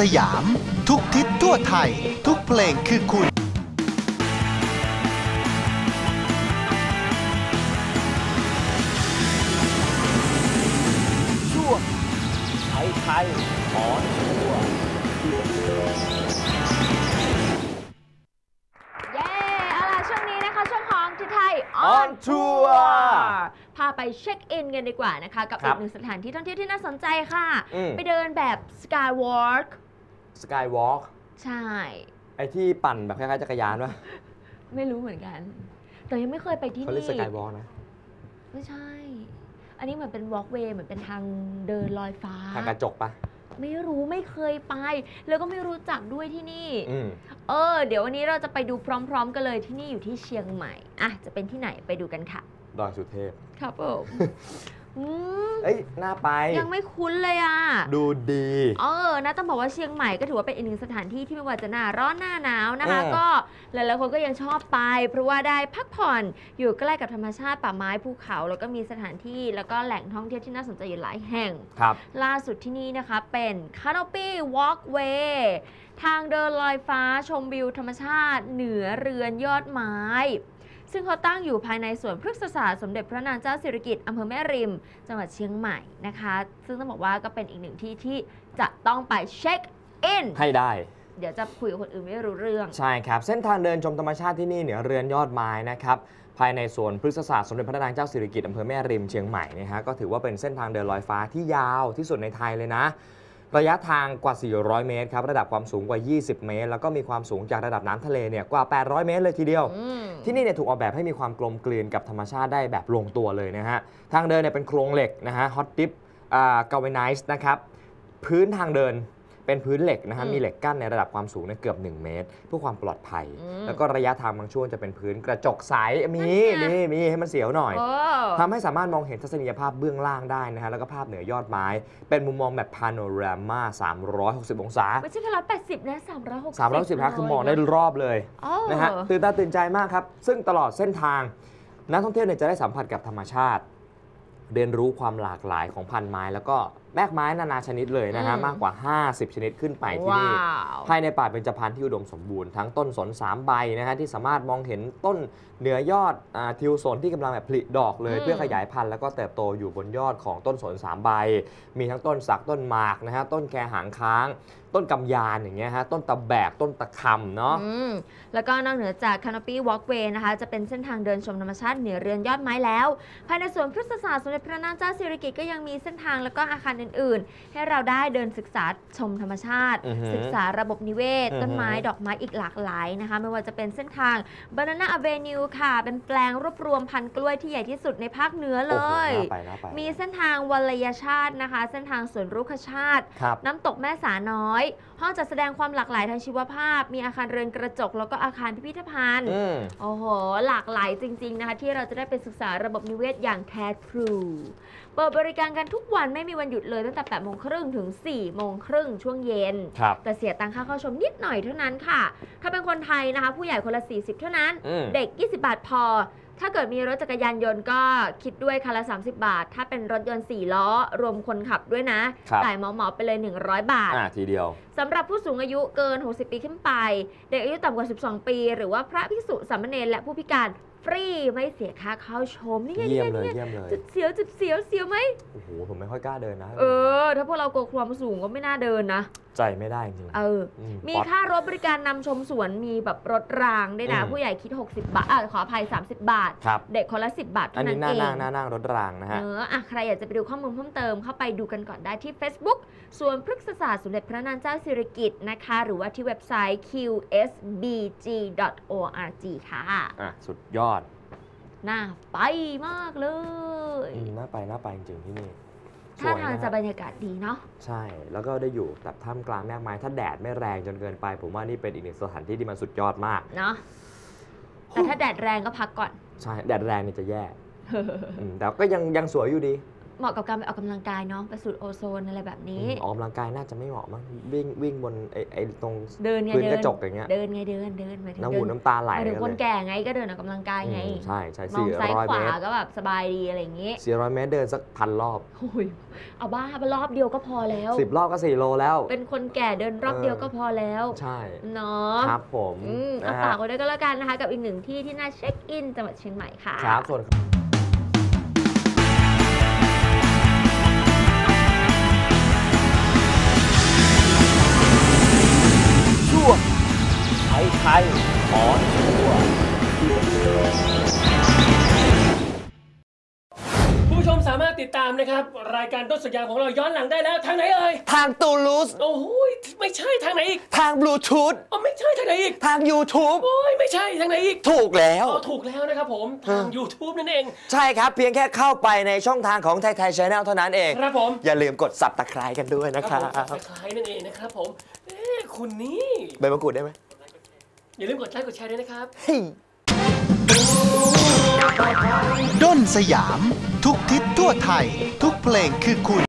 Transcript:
สยาม ทุกทิศทั่วไทย ทุกเพลงคือคุณ ช่วงไทยไทยออนทัวร์เย้เอาล่ะช่วงนี้นะคะ ช่วงของทิศไทย On Tour พาไปเช็คอินกันดีกว่านะคะ กับครัอีบกหนึ่งสถานที่ท่องเที่ยวที่น่าสนใจค่ะ อืม ไปเดินแบบ Skywalk สกายวอล์กใช่ ไอที่ปั่นแบบคล้ายๆจักรยานวะไม่รู้เหมือนกัน แต่ยังไม่เคยไปที่เขาเรียนี่กสกายวอล์กนะ ไม่ใช่ อันนี้เหมือนเป็น walkway เหมือนเป็นทางเดินลอยฟ้า ทางกระจกปะไม่รู้ไม่เคยไป แล้วก็ไม่รู้จักด้วยที่นี่ อืมเออ เดี๋ยววันนี้เราจะไปดูพร้อม ๆ กันเลยที่นี่อยู่ที่เชียงใหม่ อะ จะเป็นที่ไหนไปดูกันค่ะ ดอยสุเทพ ครับผม อืมเอ้ยน่าไป ยังไม่คุ้นเลยอะ ดูดี เออ นะต้องบอกว่าเชียงใหม่ก็ถือว่าเป็นอีกหนึ่งสถานที่ที่ไม่ว่าจะหน้าร้อนหน้าหนาวนะคะอืมก็หลายๆคนก็ยังชอบไป เพราะว่าได้พักผ่อนอยู่ใกล้กับธรรมชาติป่าไม้ภูเขา แล้วก็มีสถานที่แล้วก็แหล่งท่องเที่ยวที่น่าสนใจอยู่หลายแห่ง ครับ ล่าสุดที่นี่นะคะเป็น Canopy Walkway ทางเดินลอยฟ้าชมวิวธรรมชาติเหนือเรือนยอดไม้ ซึ่งเขาตั้งอยู่ภายในสวนพฤกษศาสตร์สมเด็จพระนางเจ้าสิริกิติ์อำเภอแม่ริม จังหวัดเชียงใหม่นะคะ ซึ่งต้องบอกว่าก็เป็นอีกหนึ่งที่ที่จะต้องไปเช็คอินให้ได้ เดี๋ยวจะคุยกับคนอื่นไม่รู้เรื่อง ใช่ครับ เส้นทางเดินชมธรรมชาติที่นี่เหนือเรือนยอดไม้นะครับภายในสวนพฤกษศาสตร์สมเด็จพระนางเจ้าสิริกิติ์อำเภอแม่ริมเชียงใหม่นะฮะก็ถือว่าเป็นเส้นทางเดินลอยฟ้าที่ยาวที่สุดในไทยเลยนะ ระยะทางกว่า 400 เมตรครับ ระดับความสูงกว่า 20 เมตร แล้วก็มีความสูงจากระดับน้ำทะเลเนี่ยกว่า 800 เมตรเลยทีเดียวอืมที่นี่เนี่ยถูกออกแบบให้มีความกลมกลืนกับธรรมชาติได้แบบลงตัวเลยนะฮะ ทางเดินเนี่ยเป็นโครงเหล็กนะฮะ ฮอตดิฟอ่ากาเวนิสนะครับ พื้นทางเดิน เป็นพื้นเหล็กนะฮะอืมมีเหล็กกั้นในระดับความสูงเนี่ยเกือบ 1 เมตร เพื่อความปลอดภัยอืมแล้วก็ระยะทางบางช่วงจะเป็นพื้นกระจกใสมีนั่นไงมีมีให้มันเสียวหน่อยโอ้ทำให้สามารถมองเห็นทัศนียภาพเบื้องล่างได้นะฮะแล้วก็ภาพเหนือยอดไม้ เป็นมุมมองแบบพาโนรามา360 องศาไม่ใช่แค่ร้อยแปดสิบนะสามร้อยหกสิบ360ครับคือมองได้รอบเลยนะฮะตื่นตาตื่นใจมากครับ ซึ่งตลอดเส้นทางนักท่องเที่ยวเนี่ยจะได้สัมผัสกับธรรมชาติ เรียนรู้ความหลากหลายของพันไม้แล้วก็ แมกไม้นานาชนิดเลยนะฮะ อืมมากกว่า 50 ชนิดขึ้นไปที่ว้านี่วภายในป่าเป็นจพันธุ์ที่อุดมสมบูรณ์ทั้งต้นสนสามใบนะฮะ ที่สามารถมองเห็นต้นเหนือยอดอาทิวสนที่กำลังแบบผลิดอกเลย อืม เพื่อขยายพันธุ์แล้วก็เติบโตอยู่บนยอดของต้นสนสามใบ มีทั้งต้นสักต้นหมากนะฮะต้นแคหางค้าง ต้นกำยานอย่างเงี้ยฮะต้นตะแบกต้นตะคำเนาะ อืมแล้วก็นอกเหนือจาก Canopy Walkway นะคะ จะเป็นเส้นทางเดินชมธรรมชาติเหนือเรือนยอดไม้แล้ว ภายในสวนพฤกษศาสตร์สมเด็จพระนางเจ้าสิริกิติ์ก็ยังมีเส้นทางแล้วก็อาคารอื่นๆ ให้เราได้เดินศึกษาชมธรรมชาติ อือฮึศึกษาระบบนิเวศอือฮึต้นไม้ ดอกไม้อีกหลากหลายนะคะ ไม่ว่าจะเป็นเส้นทาง Banana Avenue ค่ะ เป็นแปลงรวบรวมพันธุ์กล้วยที่ใหญ่ที่สุดในภาคเหนือเลโอ้โหย น่าไปน่าไปมีเส้นทางวัลยชาตินะคะ เส้นทางสวนรุกขชาติ ครับ น้ำตกแม่สาน้อย ห้องจัดแสดงความหลากหลายทางชีวภาพ มีอาคารเรือนกระจก แล้วก็อาคารพิพิธภัณฑ์ อืมโอ้โห หลากหลายจริง ๆ นะคะ ที่เราจะได้ไปศึกษาระบบนิเวศอย่างแท้ทรู เปิดบริการกันทุกวันไม่มีวันหยุดเลยตั้งแต่8โมงครึ่งถึง4โมงครึ่งช่วงเย็น ครับ แต่เสียตังค่าเข้าชมนิดหน่อยเท่านั้นค่ะ ถ้าเป็นคนไทยนะคะ ผู้ใหญ่คนละ 40 เท่านั้น อืม เด็ก 20 บาทพอ ถ้าเกิดมีรถจักรยานยนต์ก็คิดด้วยคันละ 30 บาท ถ้าเป็นรถยนต์ 4 ล้อ รวมคนขับด้วยนะ ครับ จ่ายเหมาๆไปเลย 100 บาท อ่าทีเดียว สำหรับผู้สูงอายุเกิน 60 ปีขึ้นไป เด็กอายุต่ำกว่า 12 ปี หรือว่าพระภิกษุสามเณรและผู้พิการ ฟรีไม่เสียค่าเข้าชมนี่ไงเยี่นี่ยมไงเลยนี่ไงเยี่ยมเลยจุดเสียวจุดเสียวเสียวไหมโอ้โหผมไม่ค่อยกล้าเดินนะเออ ถ้าพวกเรากลัวความสูงก็ไม่น่าเดินนะ ใจไม่ได้จริงเออมมีป๊อตค่ารถบริการนำชมสวนมีแบบรถรางด้วยนะ อืม ผู้ใหญ่คิด 60 บาทอะขออภัย 30 บาท ครับ เด็กคนละ 10 บาทอันเท่านั้นี้นหน้าเองนั่งหน้านั่งรถรางนะฮะเนอะอะใครอยากจะไปดูข้อมูลเพิ่มเติมเข้าไปดูกันก่อนได้ที่ Facebook ส่วนพฤกษศาสตร์สมเด็จพระนางเจ้าสิริกิติ์นะคะ หรือว่าที่เว็บไซต์ qsbg.org ค่ะ อะ สุดยอด น่าไปมากเลยอืมน่าไปน่าไปจริงๆที่นี่ถ้าสวยทางนะจะฮะบรรยากาศดีเนาะ ใช่ แล้วก็ได้อยู่แบบท่ามกลางแมกไม้ ถ้าแดดไม่แรงจนเกินไป ผมว่านี่เป็นอีกหนึ่งสถานที่ที่มันสุดยอดมาก เนาะ แต่ถ้าแดดแรงก็พักก่อน ใช่ แดดแรงนี่จะแย่อืมแต่ก็ยังยังสวยอยู่ดี เหมาะกับการไปออกกำลังกายเนาะไปสูดโอโซนอะไรแบบนี้ ออกกำลังกายน่าจะไม่เหมาะมั้งวิ่งวิ่งบนไอ้ไอ้ตรงเดินไงพื้นเดิกระจกอย่างเงี้ยเดินไงเดินเดินหมายถึงน้ำเดิหูน้ำตาไหลหมายถึงกันคนเลยแก่ไงก็เดินออกกำลังกายไง อืมใช่ใช่มองสี่ซ้ายร้อยขเมวาตรก็แบบสบายดีอะไรอย่างงี้สี่ร้อยเมตรเดินสักพันรอบโอ้ยเอาบ้าไปรอบเดียวก็พอแล้ว สิบรอบก็สี่โลแล้ว เป็นคนแก่เดินรอบเออเดียวก็พอแล้วใช่ เนาะครับผมอืมนะเอาฮะฝากไว้ด้วยก็แล้วกันนะคะ กับอีกหนึ่งที่ที่น่าเช็คอินจังหวัดเชียงใหม่ค่ะ ครับส่วน ผู้ชมสามารถติดตามนะครับ รายการด้นสยามของเราย้อนหลังได้แล้วทางไหนเอ่ย ทางตูลูส โอ้โหยไม่ใช่ทางไหนอีกทางบลูทูธ อ๋อไม่ใช่ทางไหนอีก ทาง YouTube โอ้ยไม่ใช่ทางไหนอีกถูกแล้ว อ๋อถูกแล้วนะครับผมทาง YouTube นั่นเอง ใช่ครับ เพียงแค่เข้าไปในช่องทางของไทยไทย Channel เท่านั้นเอง ครับผม อย่าลืมกดสับตะไคร้กันด้วยนะคครัรับบผมคล้ายๆนั่นเองนะครับผมเอ๊ะคุณนี่ ใบมะกรูดได้ไหม อย่าลืมกดไลค์กดแชร์ด้วยนะครับ เฮ้ยด้นสยาม ทุกทิศทั่วไทย ทุกเพลงคือคุณ